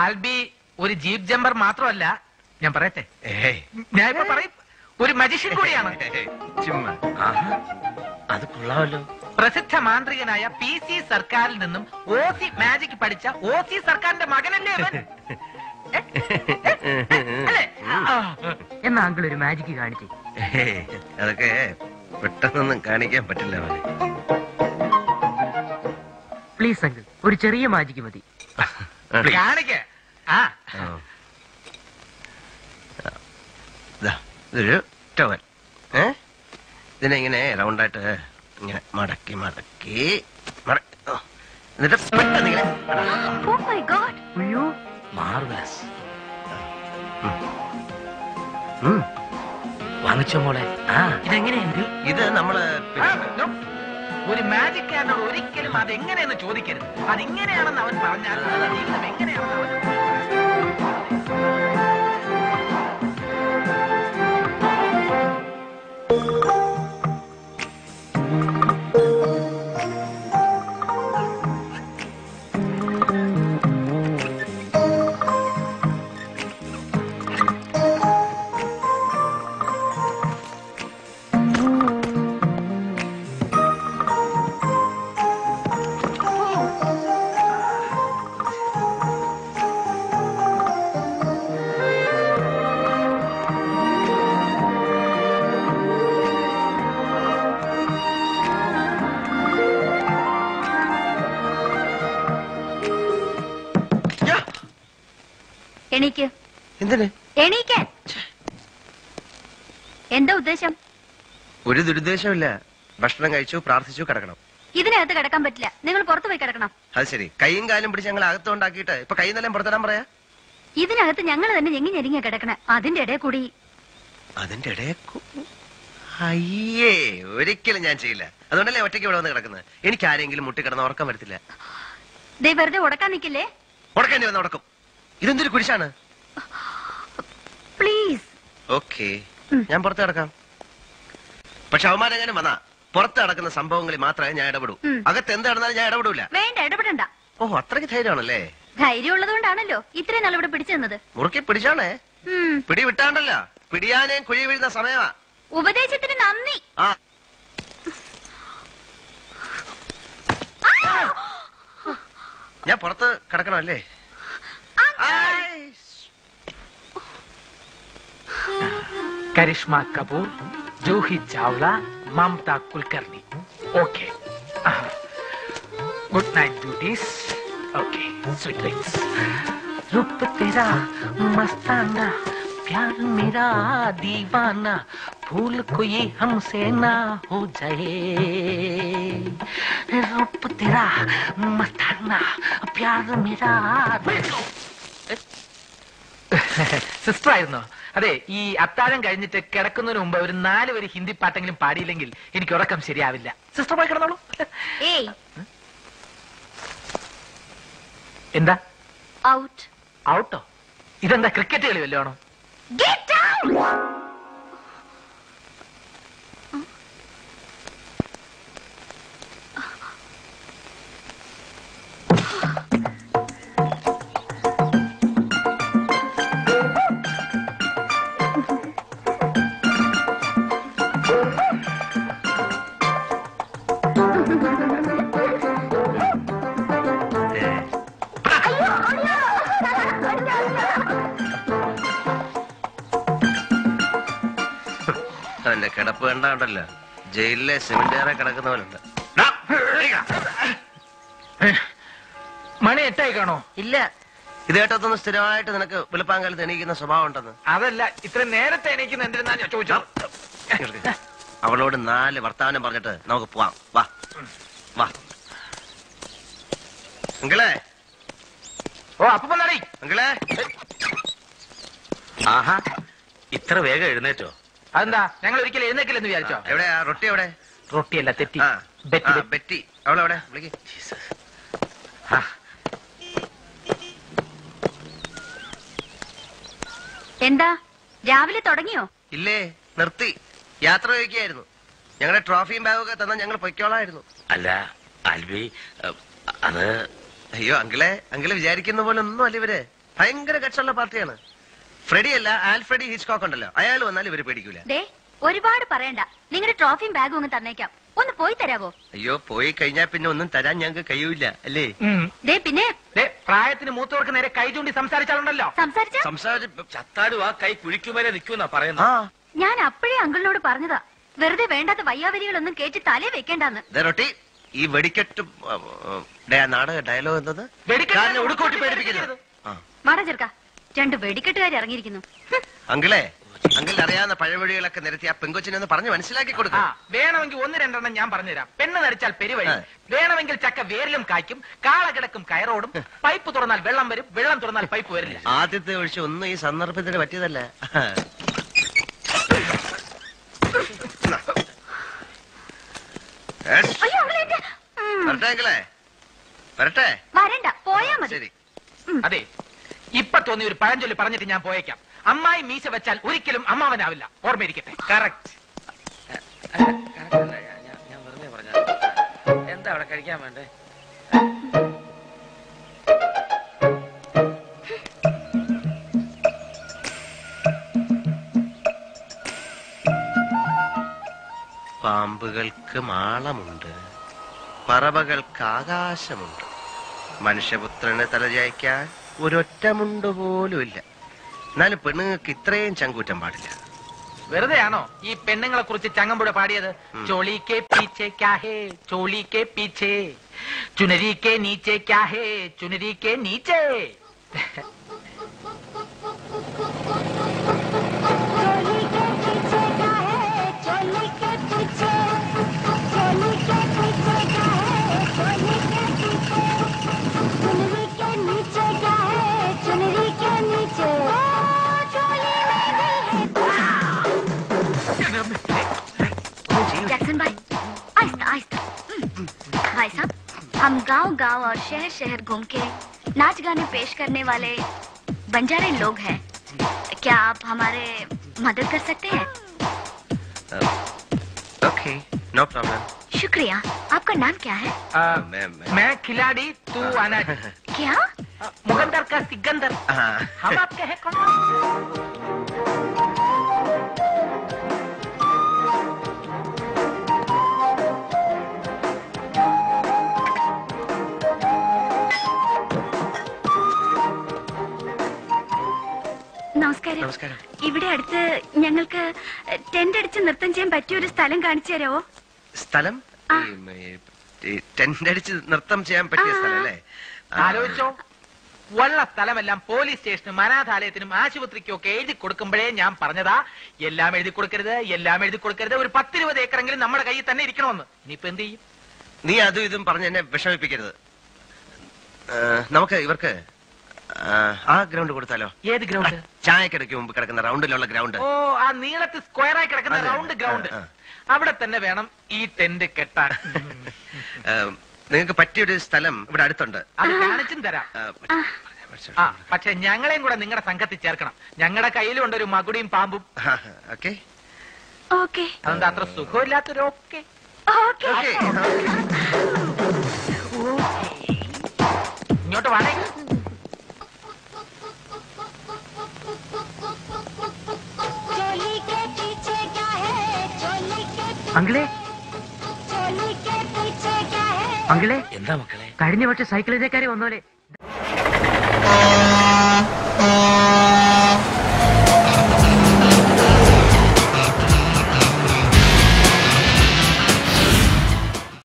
ആൽബി ഒരു jeep jumper മാത്രമല്ല ഞാൻ പറയട്ടെ? ഞാൻ ഇപ്പൊ പറയും ഒരു മജിഷ്യൻ കൂടിയാണ്. അത് കൊള്ളാമല്ലോ. പ്രസിദ്ധ മാന്ത്രികനായ പി സി സർക്കാരിൽ നിന്നും ഓ സി മാജിക് പഠിച്ച ഓ സി സർക്കാരിന്റെ മകനല്ലേ? എന്നാ അങ്കിൾ ഒരു മാജിക് കാണിച്ചേ. അതൊക്കെ പെട്ടെന്നൊന്നും കാണിക്കാൻ പറ്റില്ല അവന്. പ്ലീസ് അങ്കിൾ ഒരു ചെറിയ മാജിക് മതി. കാണിക്ക. ആ. ആ. ദാ, ഇതൊരു ടവൽ. ഏ? ഇതിനെ ഇങ്ങനെ റൗണ്ടായിട്ട് ഇങ്ങനെ മടക്കി മടക്കി. എന്നിട്ട് പെട്ടെന്ന് ഇങ്ങനെ മാർവലസ്. വാങ്ങിച്ചോ മോളെ? ആ. ഇതെങ്ങനെയുണ്ട് ഇത്? നമ്മൾ. ഒരു മാജിക് കാരനോട് ഒരിക്കലും അതെങ്ങനെയെന്ന് ചോദിക്കരുത്. അതിങ്ങനെയാണെന്ന് അവൻ പറഞ്ഞാൽ ജീവിതം എങ്ങനെയാണെന്ന് അവൻ എണീക്ക്. എന്തിന്? എണീക്ക് എന്താ ഉദ്ദേശം? ഒരു ദുരുദ്ദേശമില്ല. ഭക്ഷണം കഴിച്ചു പ്രാർത്ഥിച്ചു കിടക്കണം. ഇതിനകത്ത് കിടക്കാൻ പറ്റില്ല. നിങ്ങൾ പുറത്തു പോയി കിടക്കണം. അത് ശരി. കൈയും കാലും പിടിച്ച് ഞങ്ങൾ അകത്തുണ്ടാക്കിയിട്ട് ഇപ്പൊ കൈ നിലം പുറത്തിടാൻ പറയാ? ഇതിനകത്ത് ഞങ്ങൾ തന്നെ ഞെങ്ങി ഞെരിങ്ങ കിടക്കണേ. അതിന്റെ ഇടയിൽ കൂടി. അതിന്റെ ഇടയിൽ അയ്യേ ഒരിക്കലും ഞാൻ ചെയ്യില്ല. അതുകൊണ്ടല്ലേ ഒറ്റയ്ക്ക് ഇവിടെ വന്ന് കിടക്കുന്നത്? എനിക്ക് ആരെങ്കിലും മുട്ടിക്കിടന്ന് ഉറക്കം വരത്തില്ല. ദേ വെറുതെ ഉടക്കാൻ നിൽക്കില്ലേ? ഉടക്കേണ്ടി വന്ന് ഉടക്കും ഇതെന്തൊരു കുരിശാണ്? പ്ലീസ് ഓക്കെ ഞാൻ പുറത്ത് കിടക്കാം. പക്ഷെ അവന്മാരെങ്ങനെ വന്നാ പുറത്ത് നടക്കുന്ന സംഭവങ്ങളിൽ മാത്രമേ ഞാൻ ഇടപെടൂ. അകത്ത് എന്ത് നടന്നാലും ഞാൻ ഇടപെടൂല. വേണ്ട ഇടപെടണ്ട. ഓ അത്രയ്ക്ക് ധൈര്യമാണല്ലേ? ധൈര്യം ഉള്ളതുകൊണ്ടാണല്ലോ ഇത്രയും നാൾ ഇവിടെ പിടിച്ചു നിന്നത്. മുറുക്കി പിടിച്ചാണേ? പിടി വിട്ടാണ്ടല്ല. പിടിയാനേം കുഴി വീഴുന്ന സമയമാ. ഉപദേശത്തിന് നന്ദി. ആ! ഞാൻ പുറത്ത് കിടക്കണമല്ലേ? Karisma Kapoor, Juhi Chawla, Mamta Kulkarni. Okay. Good night duties okay sweet रूप तेरा, मस्ताना, प्यार मेरा, दीवाना भूल कोई हमसे ना हो जाए। रूप तेरा, मस्ताना, प्यार मेरा സിസ്റ്റർ ആയിരുന്നോ അതെ ഈ അത്താഴം കഴിഞ്ഞിട്ട് കിടക്കുന്നതിന് മുമ്പ് ഒരു നാല് വരി ഹിന്ദി പാട്ടെങ്കിലും പാടിയില്ലെങ്കിൽ എനിക്ക് ഉറക്കം ശരിയാവില്ല. സിസ്റ്റർ പോയി കിടന്നോളൂ. ഏയ്. എന്താ? ഔട്ട്. ഔട്ടോ? ഇതെന്താ ക്രിക്കറ്റ് കളി വല്ലോ കിടപ്പ് കണ്ടാണ്ടല്ലോ ജയിലിലെ സിമെന്റേറെ കിടക്കുന്ന പോലെ ഉണ്ട് മണി എട്ടായി കാണോ ഇല്ല. ഇത് കേട്ടത്തൊന്ന് സ്ഥിരമായിട്ട് നിനക്ക് വെളുപ്പാങ്കാലത്ത് എണീക്കുന്ന സ്വഭാവം ഉണ്ടെന്ന്. അതല്ല ഇത്ര നേരത്തെ എണീക്കുന്ന എന്തിരുന്നാ ഞാൻ ചോദിച്ചോ അവളോട് നാല് വർത്തമാനം പറഞ്ഞിട്ട് നമുക്ക് പോവാം. വാ. വാ. അങ്കിളെ. ഓ അപ്പൊ നടി അങ്കിളെ. ആഹാ ഇത്ര വേഗം എഴുന്നേറ്റോ? അതെന്താ? ഞങ്ങൾ ഒരിക്കലും എഴുന്നേക്കില്ലെന്ന് വിചാരിച്ചോ? എവിടെ റൊട്ടി എവിടെ? റൊട്ടിയല്ല തെറ്റി. ആ ബെറ്റി, ആ, ബെറ്റി. ബെറ്റി. അവളെവിടെ? വിളിക്ക്. ആ, എന്താ? രാവിലെ തുടങ്ങിയോ? ഇല്ലേ നിർത്തി. യാത്ര ചോദിക്കായിരുന്നു ഞങ്ങളുടെ ട്രോഫിയും ബാഗൊക്കെ തന്ന തന്നാൽ ഞങ്ങൾ പൊയ്ക്കോളായിരുന്നു. അല്ല ആൽബി അഹ്, അത് അയ്യോ അങ്കിളെ അങ്കിൾ വിചാരിക്കുന്ന പോലെ ഒന്നും അല്ല ഇവർ. ഭയങ്കര കക്ഷമുള്ള പാർട്ടിയാണ്. ഫ്രെഡി അല്ല ആൽഫ്രെഡി ഹിച്ച്കോക്ക് ഉണ്ടല്ലോ. അയാൾ വന്നാൽ ഇവർ പേടിക്കൂല. ദേ ഒരുപാട് പറയണ്ട. നിങ്ങളുടെ ട്രോഫിയും ബാഗും അങ്ങ് തന്നേക്കാം. ഒന്ന് പോയി തരാവോ? അയ്യോ പോയി കഴിഞ്ഞാൽ പിന്നെ ഒന്നും തരാൻ ഞങ്ങൾക്ക് കഴിയൂല അല്ലേ? ദേ പിന്നെ? ദേ, പ്രായത്തിന് മൂത്തവർക്ക് നേരെ കൈ ചൂണ്ടി സംസാരിച്ചാലുണ്ടല്ലോ. സംസാരിച്ച? ആ കൈ കുഴിക്കുമേലെ നിൽക്കുന്ന പറയുന്നു ആ. ഞാൻ അപ്പോഴേ അങ്കിളിനോട് പറഞ്ഞതാ. വെറുതെ വേണ്ടാത്ത വയ്യാവരികളൊന്നും കേറ്റി തലേ വെക്കേണ്ടെന്ന്. ദേ റൊട്ടി ഈ വെടിക്കെട്ട് ആ, ഡേ- നാടക ഡയലോഗ് എന്തത്? വെടിക്കെട്ട് കാരണം ഉടുക്കൂട്ടി പേടിപ്പിക്കരുത്. ആ. മാടാ ചെറുക്ക രണ്ട് വെടിക്കെട്ടുകാർ ഇറങ്ങിയിരിക്കുന്നു. അങ്കിളെ അങ്കിൾ അറിയാവുന്ന പഴവഴികളൊക്കെ നിരത്തി ആ പെങ്കൊച്ചിനെ ഒന്ന് പറഞ്ഞു മനസ്സിലാക്കി ആ വേണമെങ്കിൽ ഒന്ന് രണ്ടെണ്ണം ഞാൻ പറഞ്ഞുതരാം. പെണ്ണ് നരച്ചാൽ പെരുവഴി ആ. വേണമെങ്കിൽ ചക്ക വേരിലും കായ്ക്കും കാള കിടക്കും കയറോടും പൈപ്പ് തുറന്നാൽ വെള്ളം വരും വെള്ളം തുറന്നാൽ പൈപ്പ് വരില്ല. ആദ്യത്തെ ഒഴിച്ച് ഒന്നും ഈ സന്ദർഭത്തിന് പറ്റിയതല്ല. Yes. അയ്യോ അവളെ എന്റെ- ഉം, വരട്ടെ അങ്കിളെ. വരട്ടെ. വരണ്ട പോയാ മതി. ശരി. അതെ. ഇപ്പൊ തോന്നി ഒരു പഴഞ്ചൊല്ലി പറഞ്ഞിട്ട് ഞാൻ പോയേക്കാം. അമ്മായി മീശ വെച്ചാൽ ഒരിക്കലും അമ്മാവനാവില്ല. ഓർമ്മയിരിക്കട്ടെ. കറക്റ്റ് ഞാൻ വെറുതെ പറഞ്ഞ എന്താ അവിടെ കഴിക്കാൻ വേണ്ടേ? പാമ്പുകൾക്ക് മാളമുണ്ട്. പറവകൾക്ക് ആകാശമുണ്ട്. മനുഷ്യപുത്രന് തലചായ്ക്കാൻ ഒരൊറ്റമുണ്ട് പോലും ഇല്ല എന്നാലും പെണ്ണുങ്ങൾക്ക് ഇത്രയും ചങ്കൂറ്റം പാടില്ല. വെറുതെയാണോ ഈ പെണ്ണുങ്ങളെ കുറിച്ച് ചങ്ങമ്പുഴ പാടിയത്? ചോളി കെ പീച്ചെ ക്യാഹേ നീച്ചെ ക്യാഹേ ചുനരി കെ നീച്ചെ. जैक्सन भाई आहिस्ता आहिस्ता। भाई साहब हम गाँव गाँव और शहर शहर घूम के नाच गाने पेश करने वाले बंजारे लोग हैं। क्या आप हमारे मदद कर सकते हैं? ओके नो प्रॉब्लम शुक्रिया। आपका नाम क्या है? Uh, मैं, मैं मैं खिलाड़ी तू आना क्या? Uh, मुगंदर का सिकंदर। हम आपके हैं कौन? നമസ്കാരം. ഇവിടെ അടുത്ത് ഞങ്ങൾക്ക് ടെന്റ് അടിച്ച് നൃത്തം ചെയ്യാൻ പറ്റിയ ഒരു സ്ഥലം കാണിച്ചു തരാവോ? സ്ഥലം? ആ. ടെന്റ് അടിച്ച് നൃത്തം ചെയ്യാൻ പറ്റിയ സ്ഥലം അല്ലേ? ആലോചിച്ചോ? ഉള്ള സ്ഥലമെല്ലാം പോലീസ് സ്റ്റേഷനും അനാഥാലയത്തിനും ആശുപത്രിക്കും ഒക്കെ എഴുതി കൊടുക്കുമ്പോഴേ ഞാൻ പറഞ്ഞതാ എല്ലാം എഴുതി കൊടുക്കരുത് എല്ലാം എഴുതി കൊടുക്കരുത്. ഒരു പത്തിരുപത് ഏക്കറെങ്കിലും നമ്മുടെ കയ്യിൽ തന്നെ ഇരിക്കണമെന്ന്. ഇനിയിപ്പോ എന്ത് ചെയ്യും? നീ അതും ഇതും പറഞ്ഞ് എന്നെ വിഷമിപ്പിക്കരുത്. നമുക്ക് ഇവർക്ക് ആ, ആ ഗ്രൗണ്ട് കൊടുത്താലോ? ഏത് ഗ്രൗണ്ട് ചായക്കിടയ്ക്ക് മുമ്പ് കിടക്കുന്ന റൗണ്ടിലുള്ള ഗ്രൗണ്ട് ഓ ആ നീളത്തിൽ സ്ക്വയറായി കിടക്കുന്ന റൗണ്ട് ഗ്രൗണ്ട് അവിടെ തന്നെ വേണം ഈ ടെന്റ് കെട്ടാൻ. നിങ്ങൾക്ക് പറ്റിയൊരു സ്ഥലം ഇവിടെ അടുത്തുണ്ട്. അത് കാണിച്ചും തരാം. ആ, പക്ഷെ ഞങ്ങളെയും കൂടെ നിങ്ങളുടെ സംഘത്തിൽ ചേർക്കണം. ഞങ്ങളുടെ കയ്യിലുണ്ട് ഒരു മകുടിയും പാമ്പും. ഓക്കെ. ഓക്കെ. അതെന്താ അത്ര സുഖമില്ലാത്തൊരു ഓക്കെ. ഓക്കെ. ഓക്കെ. ഇങ്ങോട്ട് വേണേ. അങ്കിളെ? അങ്കിളെ? എന്താ മക്കളെ? കഴിഞ്ഞ പക്ഷെ കാര്യം വന്നോലെ.